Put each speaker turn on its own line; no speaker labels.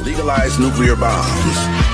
legalize nuclear bombs,